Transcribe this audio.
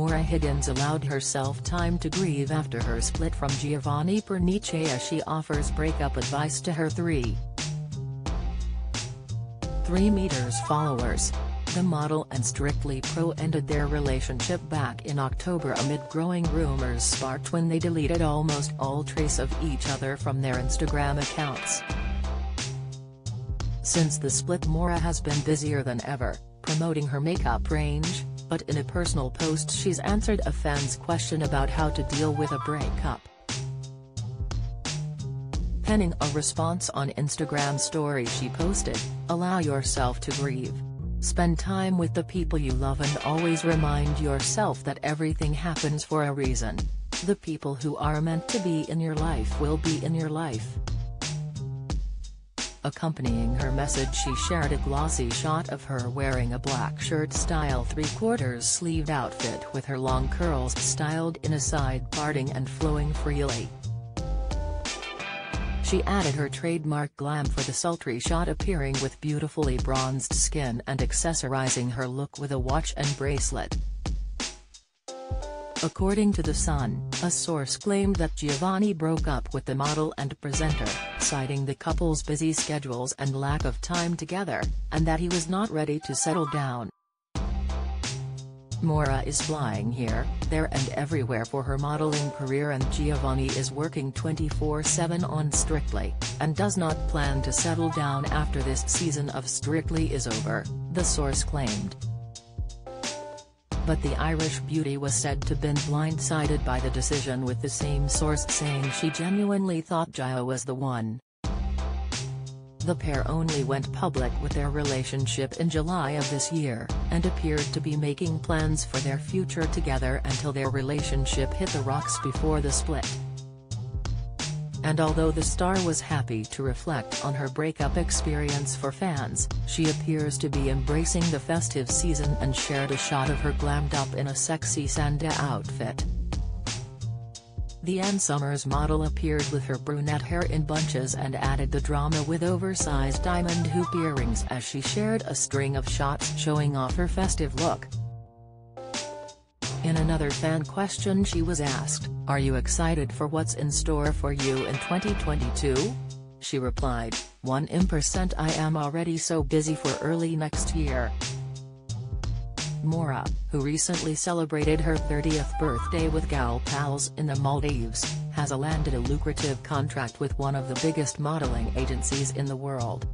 Maura Higgins allowed herself time to grieve after her split from Giovanni Pernice as she offers breakup advice to her 3. 3 meters followers. The model and Strictly Pro ended their relationship back in October amid growing rumors sparked when they deleted almost all trace of each other from their Instagram accounts. Since the split Maura has been busier than ever, promoting her makeup range, but in a personal post she's answered a fan's question about how to deal with a breakup. Penning a response on Instagram story she posted, allow yourself to grieve. Spend time with the people you love and always remind yourself that everything happens for a reason. The people who are meant to be in your life will be in your life. Accompanying her message she shared a glossy shot of her wearing a black shirt-style three-quarters sleeved outfit with her long curls styled in a side parting and flowing freely. She added her trademark glam for the sultry shot appearing with beautifully bronzed skin and accessorizing her look with a watch and bracelet. According to The Sun, a source claimed that Giovanni broke up with the model and presenter, citing the couple's busy schedules and lack of time together, and that he was not ready to settle down. Maura is flying here, there and everywhere for her modeling career and Giovanni is working 24-7 on Strictly, and does not plan to settle down after this season of Strictly is over, the source claimed. But the Irish beauty was said to been blindsided by the decision with the same source saying she genuinely thought Gio was the one. The pair only went public with their relationship in July of this year, and appeared to be making plans for their future together until their relationship hit the rocks before the split. And although the star was happy to reflect on her breakup experience for fans, she appears to be embracing the festive season and shared a shot of her glammed up in a sexy Santa outfit. The Ann Summers model appeared with her brunette hair in bunches and added the drama with oversized diamond hoop earrings as she shared a string of shots showing off her festive look. In another fan question she was asked, are you excited for what's in store for you in 2022? She replied, 1% I am already so busy for early next year. Maura, who recently celebrated her 30th birthday with gal pals in the Maldives, has landed a lucrative contract with one of the biggest modeling agencies in the world.